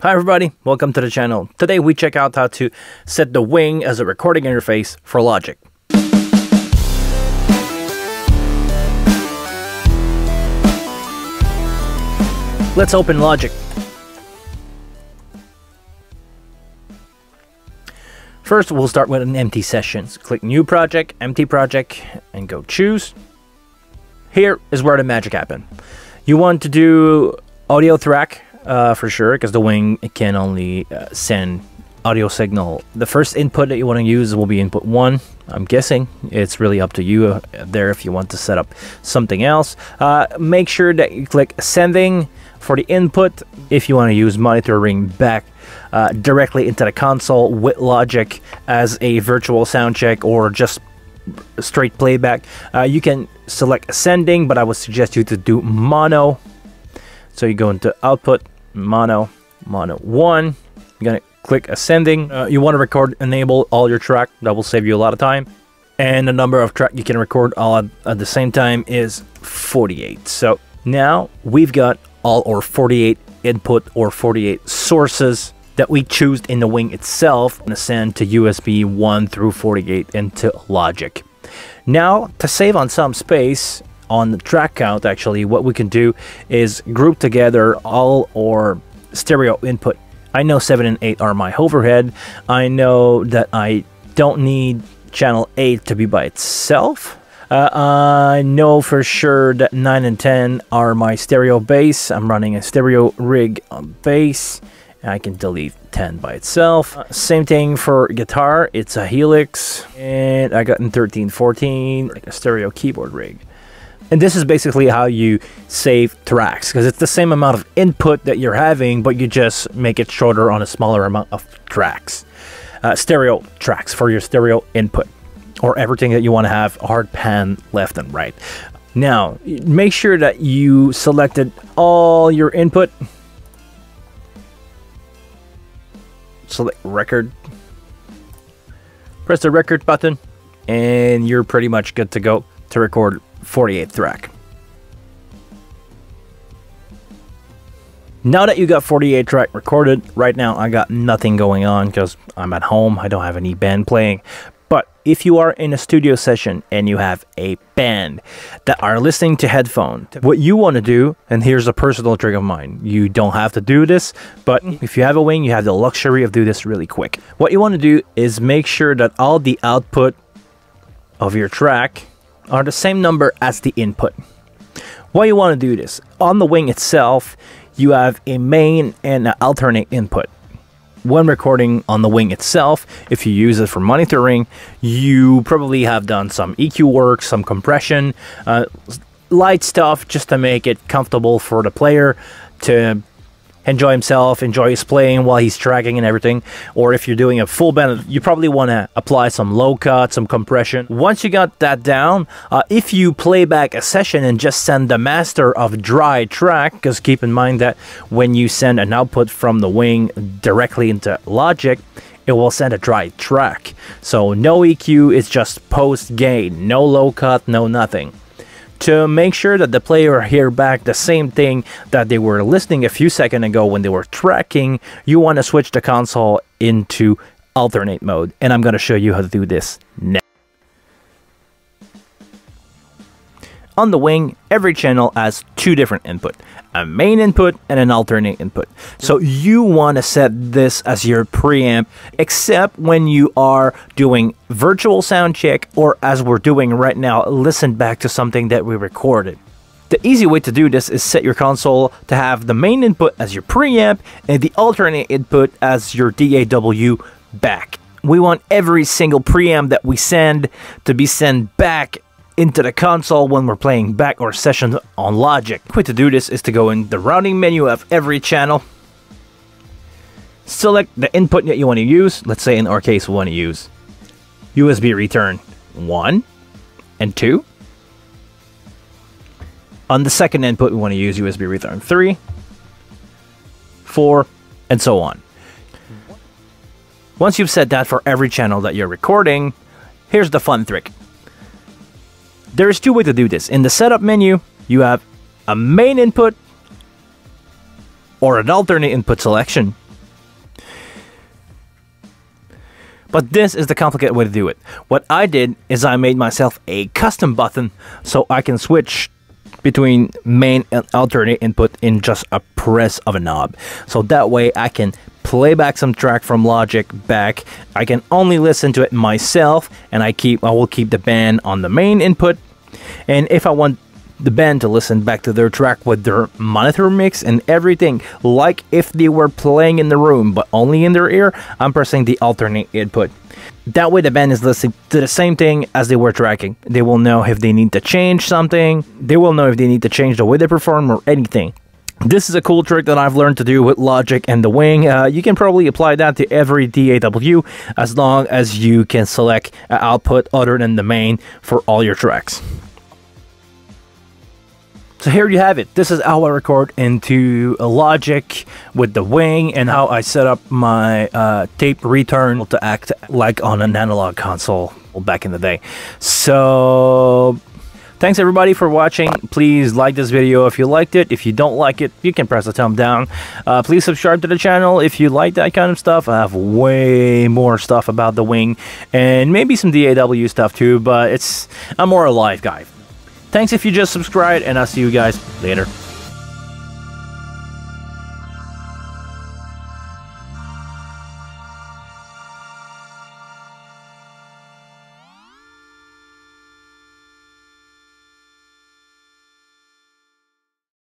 Hi everybody, welcome to the channel. Today we check out how to set the wing as a recording interface for Logic. Let's open Logic. First, we'll start with an empty session. So click New Project, Empty Project, and go Choose. Here is where the magic happens. You want to do audio track uh, for sure, because the wing can only uh, send audio signal. The first input that you want to use will be input 1. I'm guessing it's really up to you uh, there if you want to set up something else. Uh, make sure that you click sending for the input if you want to use monitoring back uh, directly into the console with Logic as a virtual sound check or just straight playback. Uh, you can select ascending, but I would suggest you to do mono. So you go into output, mono, mono one. You're gonna click ascending. Uh, you want to record enable all your track. That will save you a lot of time. And the number of track you can record all at, at the same time is 48. So now we've got all or 48 input or 48 sources that we choose in the wing itself and send to USB 1 through 48 into Logic. Now, to save on some space on the track count, actually, what we can do is group together all or stereo input. I know 7 and 8 are my overhead. I know that I don't need channel 8 to be by itself. Uh, I know for sure that 9 and 10 are my stereo bass. I'm running a stereo rig on bass. I can delete 10 by itself. Uh, same thing for guitar. It's a Helix. And I got in 13, 14, like a stereo keyboard rig. And this is basically how you save tracks because it's the same amount of input that you're having, but you just make it shorter on a smaller amount of tracks. Uh, stereo tracks for your stereo input or everything that you want to have hard pan left and right. Now, make sure that you selected all your input select record, press the record button, and you're pretty much good to go to record 48th track. Now that you got 48 track recorded, right now I got nothing going on because I'm at home, I don't have any band playing, but if you are in a studio session and you have a band that are listening to headphone, what you want to do, and here's a personal trick of mine, you don't have to do this, but mm-hmm. if you have a wing, you have the luxury of do this really quick. What you want to do is make sure that all the output of your track are the same number as the input. Why you want to do this? On the wing itself, you have a main and an alternate input when recording on the wing itself, if you use it for monitoring, you probably have done some EQ work, some compression, uh, light stuff just to make it comfortable for the player to enjoy himself, enjoy his playing while he's tracking and everything. Or if you're doing a full band, you probably want to apply some low cut, some compression. Once you got that down, uh, if you play back a session and just send the master of dry track, because keep in mind that when you send an output from the wing directly into Logic, it will send a dry track. So no EQ, it's just post gain, no low cut, no nothing to make sure that the player hear back the same thing that they were listening a few seconds ago when they were tracking, you want to switch the console into alternate mode. And I'm going to show you how to do this now. On the wing, every channel has two different input, a main input and an alternate input. So you want to set this as your preamp, except when you are doing virtual sound check or as we're doing right now, listen back to something that we recorded. The easy way to do this is set your console to have the main input as your preamp and the alternate input as your DAW back. We want every single preamp that we send to be sent back into the console when we're playing back our session on Logic. The way to do this is to go in the routing menu of every channel, select the input that you want to use. Let's say in our case we want to use USB return 1 and 2. On the second input we want to use USB return 3, 4, and so on. Once you've set that for every channel that you're recording, here's the fun trick. There is two ways to do this. In the setup menu, you have a main input or an alternate input selection. But this is the complicated way to do it. What I did is I made myself a custom button so I can switch between main and alternate input in just a press of a knob. So that way I can play back some track from Logic back. I can only listen to it myself and I keep I will keep the band on the main input. And if I want the band to listen back to their track with their monitor mix and everything, like if they were playing in the room but only in their ear, I'm pressing the alternate input. That way the band is listening to the same thing as they were tracking. They will know if they need to change something, they will know if they need to change the way they perform or anything. This is a cool trick that I've learned to do with Logic and the Wing. Uh, you can probably apply that to every DAW as long as you can select an output other than the main for all your tracks. So here you have it. This is how I record into a Logic with the wing and how I set up my uh, tape return to act like on an analog console back in the day. So thanks everybody for watching. Please like this video if you liked it. If you don't like it, you can press the thumb down. Uh, please subscribe to the channel if you like that kind of stuff. I have way more stuff about the wing and maybe some DAW stuff too, but it's I'm more a live guy. Thanks if you just subscribed, and I'll see you guys later.